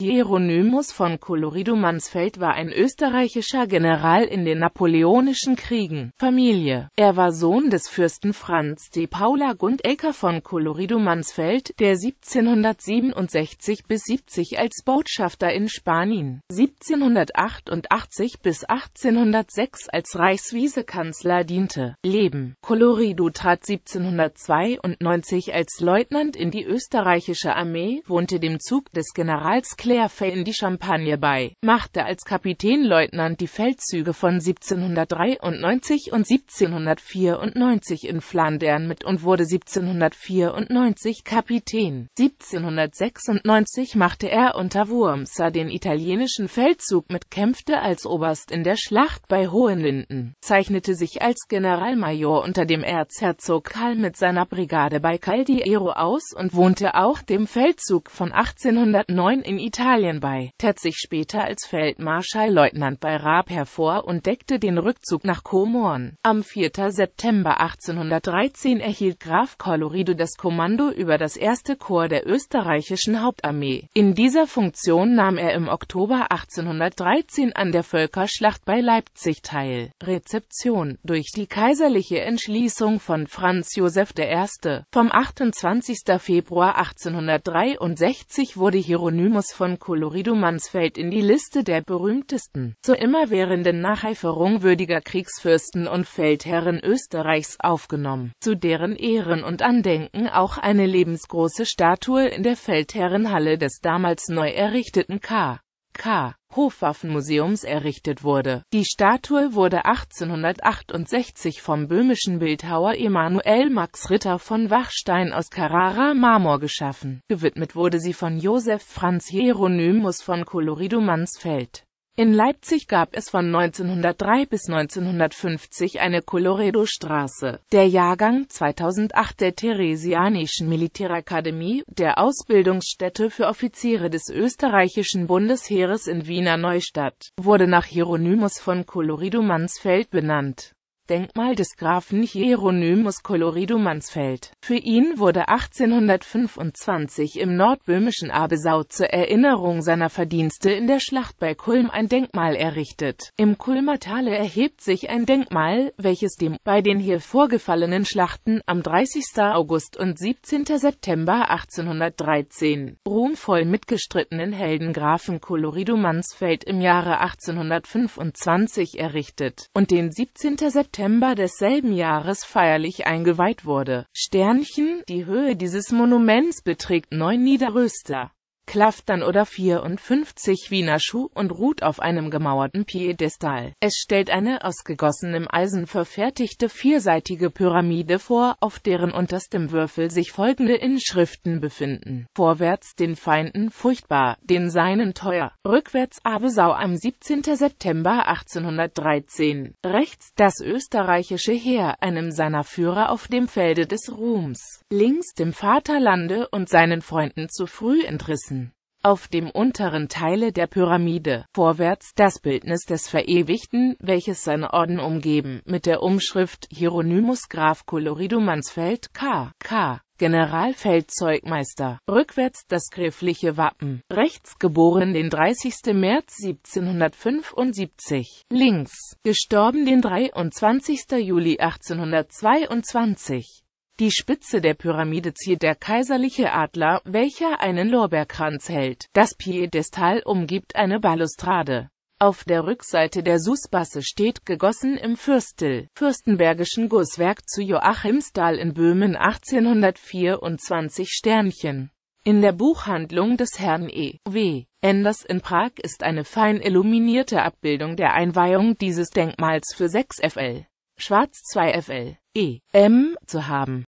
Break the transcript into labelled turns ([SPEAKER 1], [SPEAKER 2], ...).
[SPEAKER 1] Hieronymus von Colloredo-Mansfeld war ein österreichischer General in den Napoleonischen Kriegen. Familie Er war Sohn des Fürsten Franz de Paula Gundelker von Colloredo-Mansfeld, der 1767 bis 70 als Botschafter in Spanien, 1788 bis 1806 als Reichsvizekanzler diente. Leben Colloredo trat 1792 als Leutnant in die österreichische Armee, wohnte dem Zug des Generals Clairfait in die Champagne bei, machte als Kapitänleutnant die Feldzüge von 1793 und 1794 in Flandern mit und wurde 1794 Kapitän. 1796 machte er unter Wurmser den italienischen Feldzug mit, kämpfte als Oberst in der Schlacht bei Hohenlinden, zeichnete sich als Generalmajor unter dem Erzherzog Karl mit seiner Brigade bei Caldiero aus und wohnte auch dem Feldzug von 1809 in Italien Italien bei, tat sich später als Feldmarschallleutnant bei Raab hervor und deckte den Rückzug nach Komorn. Am 4. September 1813 erhielt Graf Colloredo das Kommando über das erste Korps der österreichischen Hauptarmee. In dieser Funktion nahm er im Oktober 1813 an der Völkerschlacht bei Leipzig teil. Rezeption Durch die kaiserliche Entschließung von Franz Josef I. vom 28. Februar 1863 wurde Hieronymus von von Colloredo-Mansfeld in die Liste der berühmtesten, zur immerwährenden Nacheiferung würdiger Kriegsfürsten und Feldherren Österreichs aufgenommen, zu deren Ehren und Andenken auch eine lebensgroße Statue in der Feldherrenhalle des damals neu errichteten K. K. Hofwaffenmuseums errichtet wurde. Die Statue wurde 1868 vom böhmischen Bildhauer Emanuel Max Ritter von Wachstein aus Carrara Marmor geschaffen. Gewidmet wurde sie von Joseph Franz Hieronymus von Colloredo-Mansfeld in Leipzig gab es von 1903 bis 1950 eine Colloredo-Straße. Der Jahrgang 2008 der Theresianischen Militärakademie, der Ausbildungsstätte für Offiziere des österreichischen Bundesheeres in Wiener Neustadt, wurde nach Hieronymus von Colloredo-Mansfeld benannt Denkmal des Grafen Hieronymus Colloredo-Mansfeld. Für ihn wurde 1825 im nordböhmischen Abesau zur Erinnerung seiner Verdienste in der Schlacht bei Kulm ein Denkmal errichtet. Im Kulmer Tale erhebt sich ein Denkmal, welches dem bei den hier vorgefallenen Schlachten am 30. August und 17. September 1813 ruhmvoll mitgestrittenen Helden Grafen Colloredo-Mansfeld im Jahre 1825 errichtet und den 17. September September desselben Jahres feierlich eingeweiht wurde. Sternchen, die Höhe dieses Monuments beträgt 9 Niederröster. Klaftern oder 54 Wiener Schuh und ruht auf einem gemauerten Piedestal. Es stellt eine aus gegossenem Eisen verfertigte vierseitige Pyramide vor, auf deren unterstem Würfel sich folgende Inschriften befinden. Vorwärts den Feinden furchtbar, den Seinen teuer. Rückwärts Abesau am 17. September 1813. Rechts das österreichische Heer, einem seiner Führer auf dem Felde des Ruhms. Links dem Vaterlande und seinen Freunden zu früh entrissen. Auf dem unteren Teile der Pyramide, vorwärts, das Bildnis des Verewigten, welches seine Orden umgeben, mit der Umschrift Hieronymus Graf Colloredo Mansfeld K. K. Generalfeldzeugmeister. Rückwärts das gräfliche Wappen. Rechts geboren den 30. März 1775. Links gestorben den 23. Juli 1822. Die Spitze der Pyramide ziert der kaiserliche Adler, welcher einen Lorbeerkranz hält. Das Piedestal umgibt eine Balustrade. Auf der Rückseite der Susbasse steht, gegossen im Fürstel, fürstenbergischen Gusswerk zu Joachimsthal in Böhmen 1824 Sternchen. In der Buchhandlung des Herrn E. W. Enders in Prag ist eine fein illuminierte Abbildung der Einweihung dieses Denkmals für 6 FL, schwarz 2 FL, E. M. zu haben